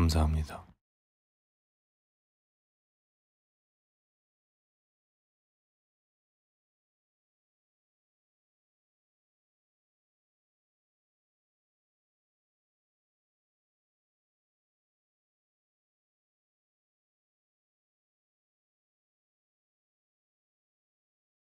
감사합니다.